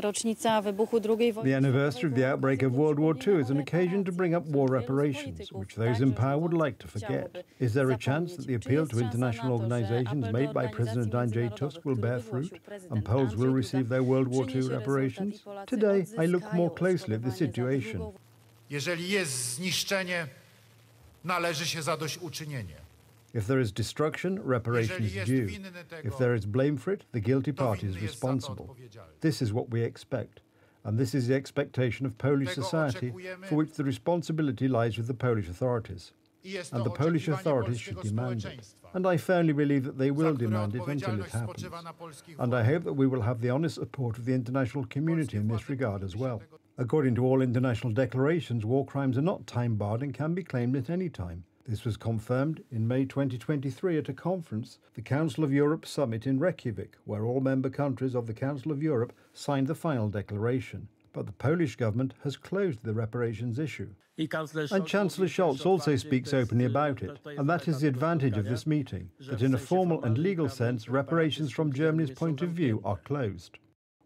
The anniversary of the outbreak of World War II is an occasion to bring up war reparations, which those in power would like to forget. Is there a chance that the appeal to international organizations made by President Andrzej Tusk will bear fruit and Poles will receive their World War II reparations? Today, I look more closely at the situation. Jeżeli jest zniszczenie, należy się zadośćuczynienie. If there is destruction, reparation is due. If there is blame for it, the guilty party is responsible. This is what we expect. And this is the expectation of Polish society, for which the responsibility lies with the Polish authorities. And the Polish authorities should demand it. And I firmly believe that they will demand it until it happens. And I hope that we will have the honest support of the international community in this regard as well. According to all international declarations, war crimes are not time barred and can be claimed at any time. This was confirmed in May 2023 at a conference, the Council of Europe summit in Reykjavik, where all member countries of the Council of Europe signed the final declaration. But the Polish government has closed the reparations issue. And Chancellor Scholz also speaks openly about it, and that is the advantage of this meeting, that in a formal and legal sense, reparations from Germany's point of view are closed.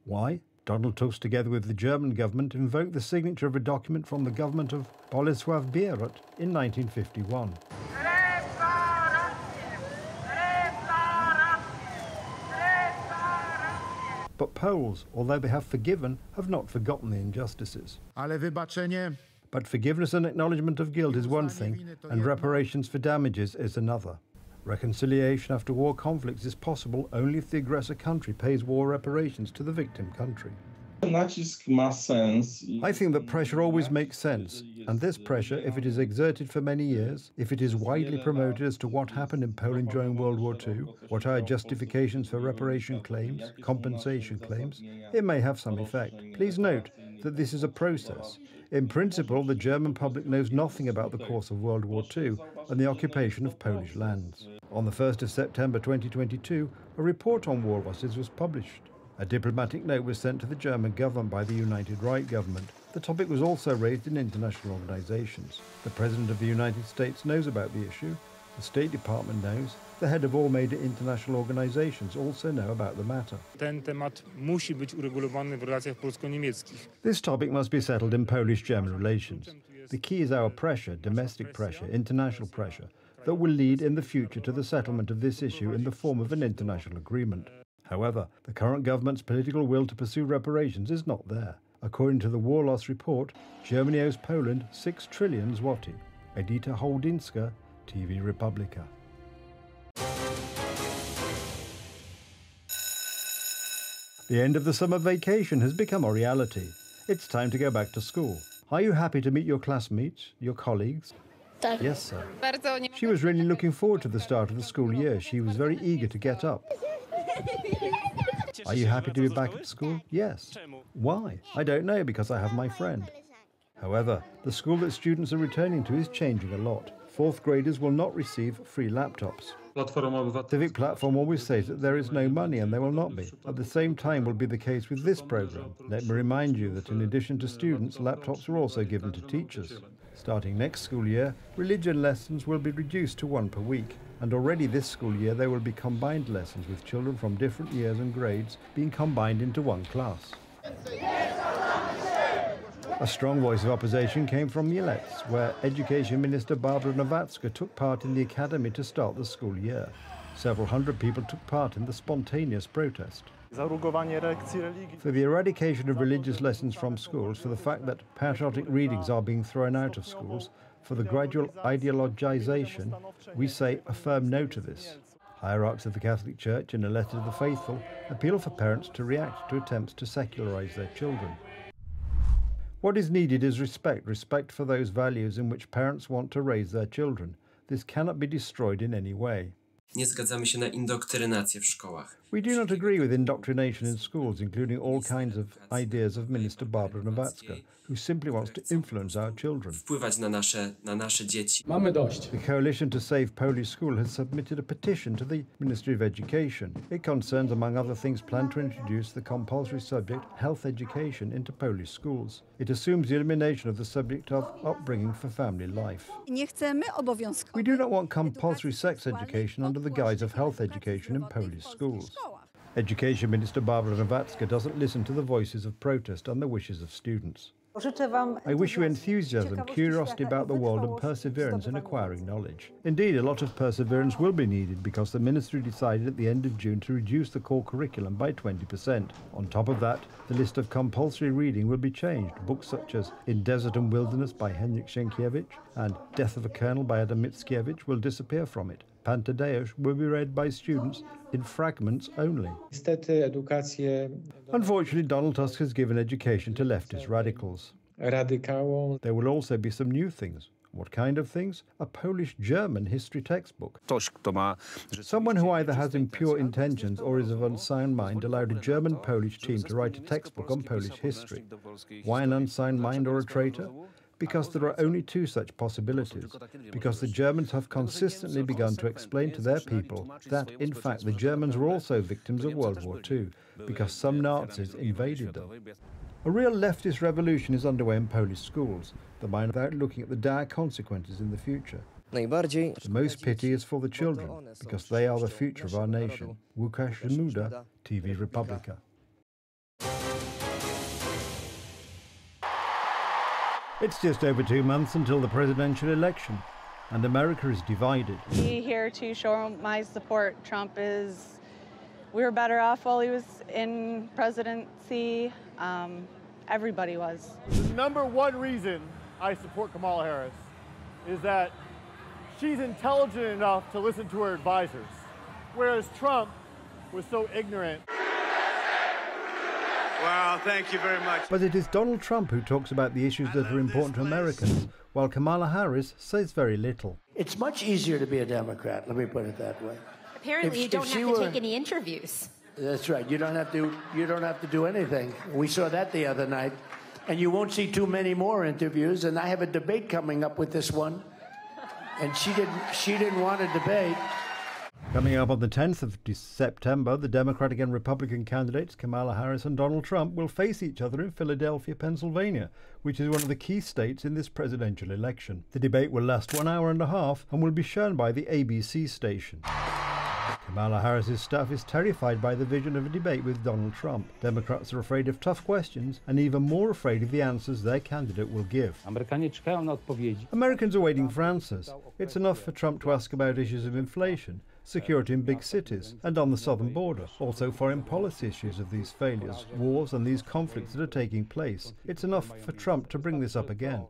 Why? Donald Tusk, together with the German government, invoked the signature of a document from the government of Bolesław Bierut in 1951. But Poles, although they have forgiven, have not forgotten the injustices. But forgiveness and acknowledgement of guilt is one thing, and reparations for damages is another. Reconciliation after war conflicts is possible only if the aggressor country pays war reparations to the victim country. Nacisk ma sens. I think that pressure always makes sense, and this pressure, if it is exerted for many years, if it is widely promoted as to what happened in Poland during World War II, what are justifications for reparation claims, compensation claims, it may have some effect. Please note that this is a process. In principle, the German public knows nothing about the course of World War II and the occupation of Polish lands. On the 1st of September 2022, a report on war losses was published. A diplomatic note was sent to the German government by the United Right government. The topic was also raised in international organizations. The President of the United States knows about the issue. The State Department knows. The head of all major international organizations also know about the matter. Ten temat musi być uregulowany w relacjach polsko-niemieckich. This topic must be settled in Polish German relations. The key is our pressure, domestic pressure, international pressure, that will lead in the future to the settlement of this issue in the form of an international agreement. However, the current government's political will to pursue reparations is not there. According to the War Loss Report, Germany owes Poland 6 trillion zloty. Edyta Hołdyńska, TV Republika. The end of the summer vacation has become a reality. It's time to go back to school. Are you happy to meet your classmates, your colleagues? Yes, sir. She was really looking forward to the start of the school year. She was very eager to get up. Are you happy to be back at school? Yes. Why? I don't know because I have my friend. However, the school that students are returning to is changing a lot. Fourth graders will not receive free laptops. Obywatelska. Civic Platform always says that there is no money and there will not be. At the same time will be the case with this program. Let me remind you that in addition to students, laptops are also given to teachers. Starting next school year, religion lessons will be reduced to one per week. And already this school year there will be combined lessons with children from different years and grades being combined into one class. A strong voice of opposition came from Mielec, where Education Minister Barbara Nowacka took part in the academy to start the school year. Several hundred people took part in the spontaneous protest. Zarugowanie reakcji religii. For the eradication of religious lessons from schools, for the fact that patriotic readings are being thrown out of schools, for the gradual ideologization, we say a firm no to this. Hierarchs of the Catholic Church, in a letter to the faithful, appeal for parents to react to attempts to secularize their children. What is needed is respect, respect for those values in which parents want to raise their children. This cannot be destroyed in any way. Nie zgadzamy się na indoktrynację w szkołach. We do not agree with indoctrination in schools, including all kinds of ideas of Minister Barbara Nowacka, who simply wants to influence our children. Wpływać na nasze, na nasze dzieci. Mamy dość. The Coalition to Save Polish School has submitted a petition to the Ministry of Education. It concerns, among other things, plan to introduce the compulsory subject health education into Polish schools. It assumes the elimination of the subject of upbringing for family life. Nie chcemy obowiązkowej We do not want compulsory sex education under the guise of health education in Polish schools. Education Minister Barbara Nowacka doesn't listen to the voices of protest and the wishes of students. I wish you enthusiasm, curiosity about the world, and perseverance in acquiring knowledge. Indeed, a lot of perseverance will be needed because the Ministry decided at the end of June to reduce the core curriculum by 20%. On top of that, the list of compulsory reading will be changed. Books such as In Desert and Wilderness by Henryk Sienkiewicz and Death of a Colonel by Adam Mickiewicz will disappear from it. Pan Tadeusz will be read by students in fragments only. Unfortunately, Donald Tusk has given education to leftist radicals. There will also be some new things. What kind of things? A Polish German history textbook. Someone who either has impure intentions or is of unsound mind allowed a German Polish team to write a textbook on Polish history. Why an unsound mind or a traitor? Because there are only two such possibilities. Because the Germans have consistently begun to explain to their people that, in fact, the Germans were also victims of World War II, because some Nazis invaded them. A real leftist revolution is underway in Polish schools, the mind without looking at the dire consequences in the future. The most pity is for the children, because they are the future of our nation. Łukasz Żmuda, TV Republika. It's just over two months until the presidential election, and America is divided. Be here to show my support. Trump is. We were better off while he was in presidency. Um, everybody was. The number one reason I support Kamala Harris is that she's intelligent enough to listen to her advisors, whereas Trump was so ignorant. Well, thank you very much. But it is Donald Trump who talks about the issues that are important to Americans, while Kamala Harris says very little. It's much easier to be a Democrat, let me put it that way. Apparently, if, you don't have to were, take any interviews. That's right. You don't have to. You don't have to do anything. We saw that the other night, and you won't see too many more interviews. And I have a debate coming up with this one, and she didn't. She didn't want a debate. Coming up on the 10th of September, the Democratic and Republican candidates Kamala Harris and Donald Trump will face each other in Philadelphia, Pennsylvania, which is one of the key states in this presidential election. The debate will last one hour and a half and will be shown by the ABC station. Kamala Harris's staff is terrified by the vision of a debate with Donald Trump. Democrats are afraid of tough questions and even more afraid of the answers their candidate will give. Americans are waiting for answers. It's enough for Trump to ask about issues of inflation, security in big cities and on the southern border, also foreign policy issues of these failures, wars and these conflicts that are taking place. It's enough for Trump to bring this up again.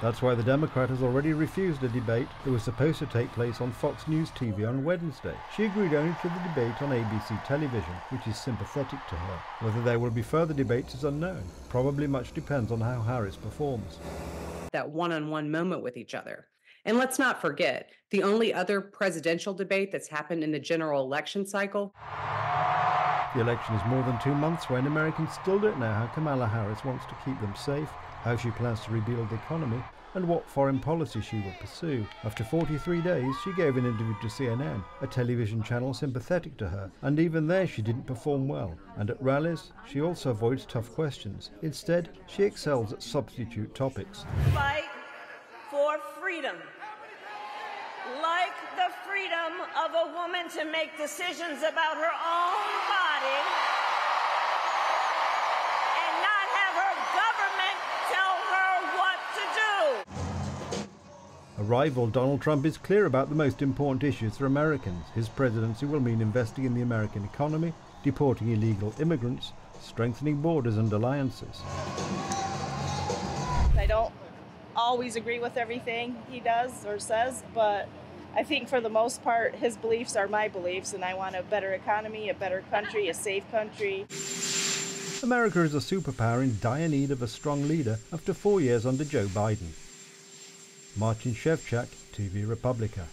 That's why the Democrat has already refused a debate that was supposed to take place on Fox News TV on Wednesday. She agreed only to the debate on ABC television, which is sympathetic to her. Whether there will be further debates is unknown. Probably much depends on how Harris performs. That one on one moment with each other. And let's not forget, the only other presidential debate that's happened in the general election cycle. The election is more than two months away, and Americans still don't know how Kamala Harris wants to keep them safe, how she plans to rebuild the economy, and what foreign policy she will pursue. After 43 days, she gave an interview to CNN, a television channel sympathetic to her, and even there she didn't perform well. And at rallies, she also avoids tough questions. Instead, she excels at substitute topics. Fight for freedom like the freedom of a woman to make decisions about her own body and not have her government tell her what to do. A rival, Donald Trump is clear about the most important issues for Americans. His presidency will mean investing in the American economy, deporting illegal immigrants, strengthening borders and alliances. I don't always agree with everything he does or says, but I think for the most part, his beliefs are my beliefs, and I want a better economy, a better country, a safe country. America is a superpower in dire need of a strong leader after four years under Joe Biden. Martin Shevchak, TV Republika.